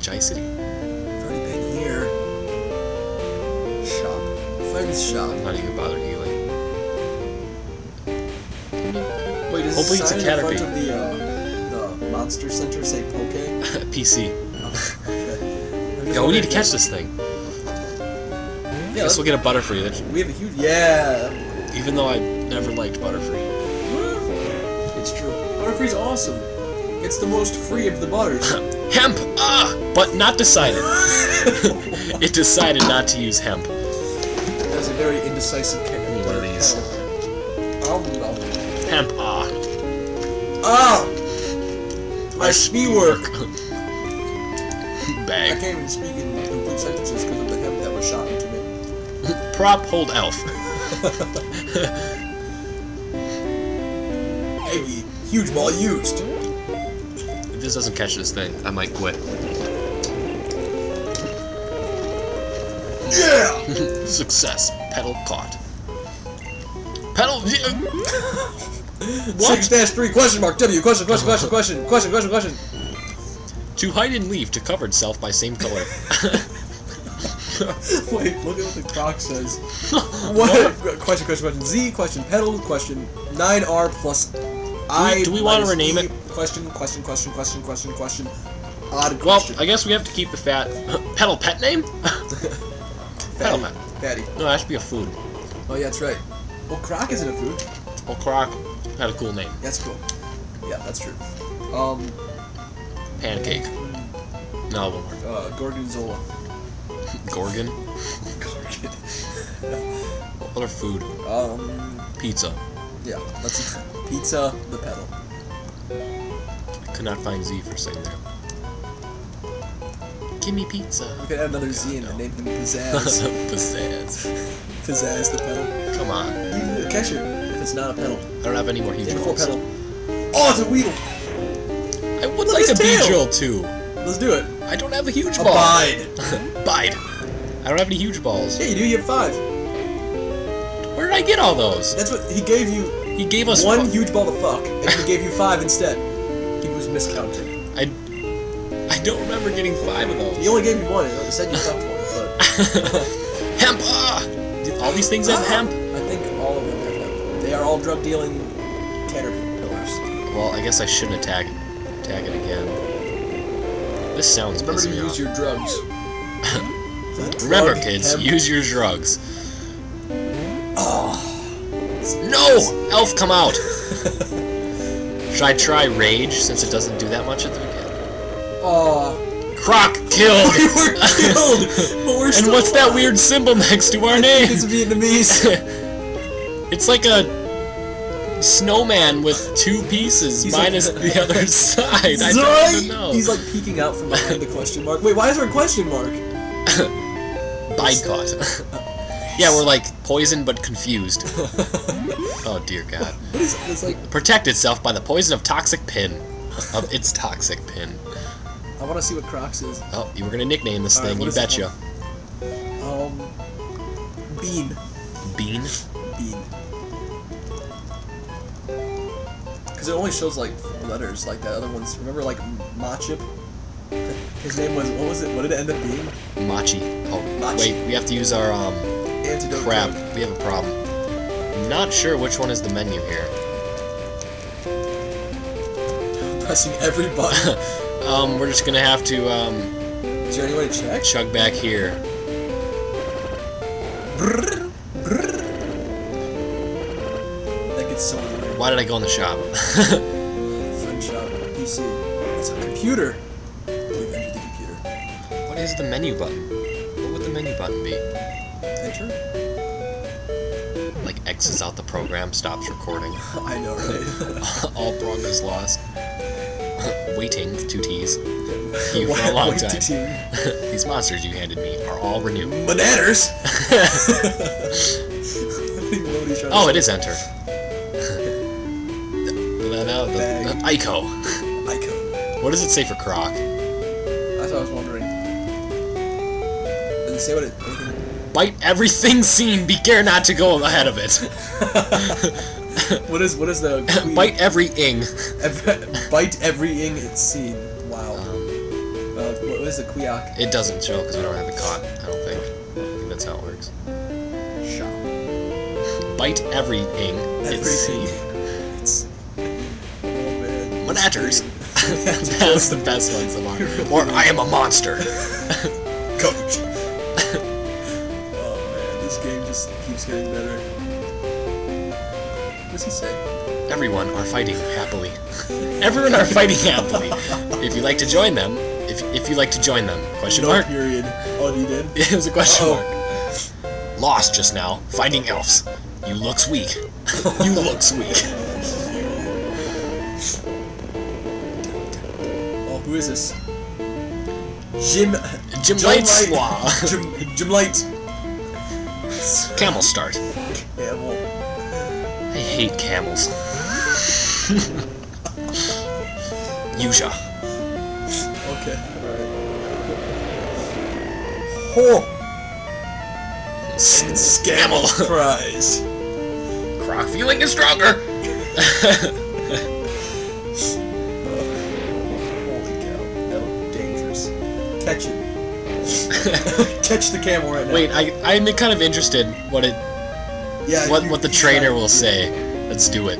Jai City. I've already been here. Shop. Friend's shop. I'm not even bothered healing. Wait, does Hopefully it's a sign in Caterpie. front of the, uh, the Monster Center say Poke? PC. Okay. Yo, we need to catch this thing. Yeah, Guess we'll get a Butterfree. That's- we have a huge. Yeah! Even though I never liked Butterfree. True. Awesome. It's the most free of the butters. Hemp! Ah! But not decided. it decided not to use hemp. That's a very indecisive character. One of these. Hemp, ah. Ah! My spee work. I Bag. can't even speak in complete sentences because of the hemp that was shot into me. Prop, hold elf. Heavy, huge ball used. If this doesn't catch this thing, I might quit. Yeah! Success. Pedal caught. Pedal. Six dash three question mark W question question question question question question question. To hide and leave to cover itself by same color. Wait, look at what the croc says. What? question question question Z question pedal question nine R plus I. do we wanna rename E, it? Question question question question question question. Odd well. I guess we have to keep the fat. Pedal pet name? Pedal Fatty. pet. Fatty. No, that should be a food. Oh yeah, that's right. Well, croc isn't a food. Well, Croc had a cool name. That's cool. Yeah, that's true. Um, Pancake. No, one more. uh, gorgonzola. Gorgon. Gorgon. What other food? um, Pizza. Yeah. Let's see. Pizza, the pedal. Could not find Z for saying that. Give me pizza. We could add another Z in no. and name him Pizzazz. Pizzazz. Pizzazz the pedal. Come on. Catch it if it's not a pedal. I don't have any more huge In four pedal. Oh, it's a Weedle. I would Look like a tail. Too. Let's do it. I don't have a huge ball. Abide. Bide. I don't have any huge balls. Yeah, you do. You have five. Where did I get all those? That's what he gave you. He gave us One huge ball to fuck, and he gave you five instead. He was miscounting. I I don't remember getting five of those. He only gave you one. He said you fucked one, but hemp. Ah! Do All these things have Ah, hemp. I think all of them have hemp. They are all drug dealing caterpillars. Well, I guess I shouldn't attack attack it again. This sounds Remember to use your drugs. Remember, Drug kids, hemp. use your drugs. Oh. No! Elf, come out! Should I try Rage, since it doesn't do that much at the beginning? Oh. Croc killed! We were killed, but we're and still what's that weird symbol next to our I name? It's Vietnamese. it's like a snowman with two pieces He's minus like- the other side. I don't even know. He's like peeking out from behind the question mark. Wait, why is there a question mark? bite caught. Yeah, we're like poisoned but confused. Oh dear God. What is it's like? Protect itself by the poison of toxic pin. Of its toxic pin. I want to see what Crocs is. Oh, you were gonna nickname this All right, thing, what you betcha. Um, bean, Bean? bean. Because it only shows like letters, like the other ones. Remember, like Machip. His name was what was it? What did it end up being? Machi. Oh, Machi. wait, we have to use our, um, Antidote. crap. drug. We have a problem. I'm not sure which one is the menu here. Pressing every button. Um, we're just gonna have to, um, is there any way to check? chug back here. Brrr, brrr. That gets so weird. Why did I go in the shop? Friend shop, PC. It's a computer. We've entered the computer. what is the menu button? What would the menu button be? Like X's out the program, stops recording. I know, right? All progress lost. Waiting, two T's. You for a long time. These monsters you handed me are all renewed. Bananas! oh, it is enter. no, no, the, the Ico. Icon. What does it say for Croc? That's what I was wondering. It say what it... Bite everything seen, be care not to go ahead of it. what is what is the queen? Bite every ing. Bite every ing it's seen. Wow. Um, Uh, what is the quiak? it doesn't show because we don't have it caught. I don't think. I think that's how it works. Shop. Bite every ing. It's Everything. It's. Monaters. That's the best ones of mine. Or I am a monster. Game just keeps getting better. What does he say? Everyone are fighting happily. Everyone are fighting happily. If you like to join them, if if you like to join them, question no mark. period. Oh, you did? It was a question Uh-oh. mark. Lost just now, fighting elves. You looks weak. you looks weak. Oh, who is this? Jim. Jim John Light Light. Jim, Jim Light. Camel start. Camel. I hate camels. Yusha. Okay. Alright. Oh! Scamel. Prize. Croc feeling is stronger. Oh, holy cow. That looked dangerous. Catch it. Catch the camel right now. Wait, I I'm kind of interested what it yeah, what you- what the trainer will say. Let's do it.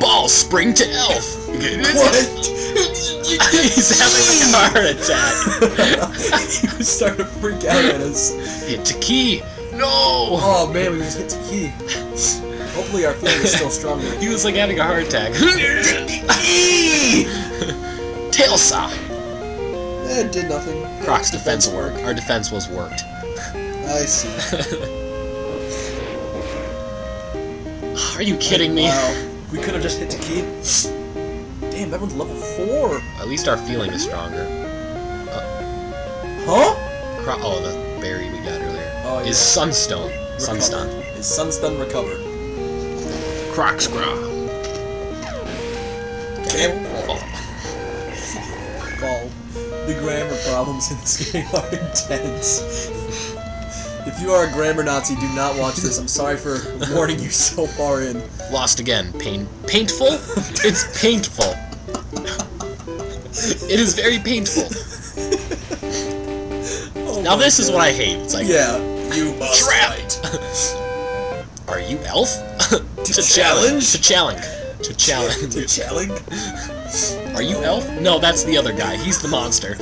Ball spring to elf. What? He's having a heart attack. he was starting to freak out at us. Hit to key. No. Oh man, we just hit the key. Hopefully our feeling is still stronger. He was like having a heart attack. Tail saw. Eh, it did nothing. Croc's defense work. Our defense was worked. I see. Are you kidding me? Wow. We could have just hit the key. Damn, that one's level 4. At least our feeling is stronger. Huh? Cro- oh, the berry we got earlier. Oh, yeah. Is sunstone. Sunstone. Recovered. Is Sunstun recovered? Croc scraw. Ball. The grammar problems in this game are intense. If you are a grammar Nazi, do not watch this. I'm sorry for warning you so far in. Lost again. Pain. Painful? it's painful. it is very painful. Oh Now this is what I hate. It's like Yeah, you must Trap. fight. Are you elf? to challenge? To challenge. To challenge. To challenge? Are you elf? No, that's the other guy. He's the monster.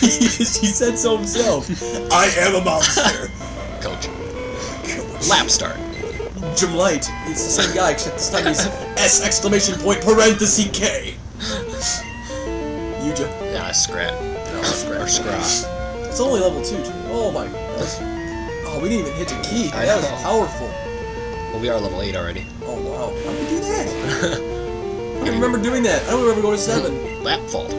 he, said so himself. I am a monster. Coach. Lap start. Jim Light. It's the same guy, except this time he's S exclamation point parenthesis K. Yuja. Yeah, scrat. No, scrap. Or scraw. It's only level 2, too. Oh my gosh. Oh, we didn't even hit the key. I That was powerful. Well, we are level 8 already. Oh wow. How did we do that? I remember doing that. I don't remember going to 7. Lap fault.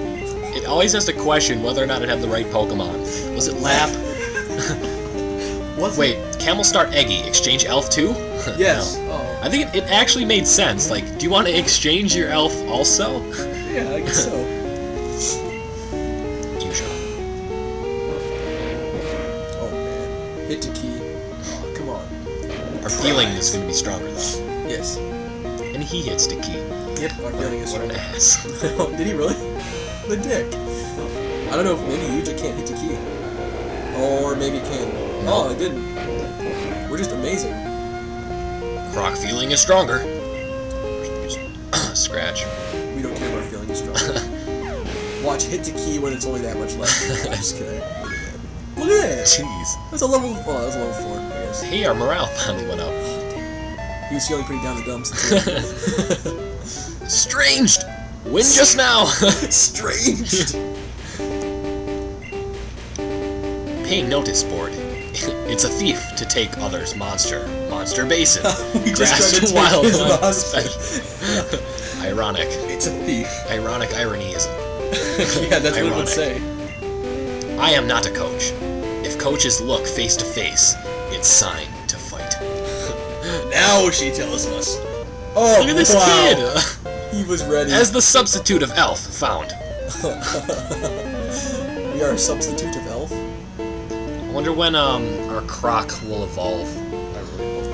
It always has to question whether or not it had the right Pokemon. Was it Lap? What's Wait, Camel Start Eggy. Exchange Elf too? Yes. No. Oh. I think it, it actually made sense. Like, do you want to exchange your elf also? Yeah, I guess so. Yusha. Oh man. Hit the key. Oh, come on. Our feeling is going to be stronger though. Yes. And he hits the key. Yep, our feeling is What an stronger. ass. Oh, did he really? The dick. I don't know if maybe Yuja can't hit the key. Or maybe can. No. Oh, it didn't. We're just amazing. Croc feeling is stronger. Scratch. We don't care if our feeling is strong. Watch hit the key when it's only that much left. I'm just kidding. Look at that. Look at that. Jeez. That's a level. Oh, that's a level four. I guess. Hey, our morale finally went up. He was feeling pretty down the dumps. Stranged! Win just now! Strange. Paying notice board. it's a thief to take others' monster. Monster Basin. we just tried to take wild his. Ironic. it's a thief. Ironic irony is yeah, that's what it would say. I am not a coach. If coaches look face to face, it's sign to fight. Now she tells us. Oh, Look at this wow. kid! He was ready. As the substitute of elf found. we are a substitute of elf. I wonder when um our croc will evolve.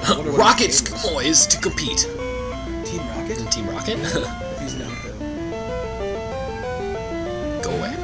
I wonder what Rocket his name is. Boys to compete. Team Rocket? Team Rocket? He's not. Go away.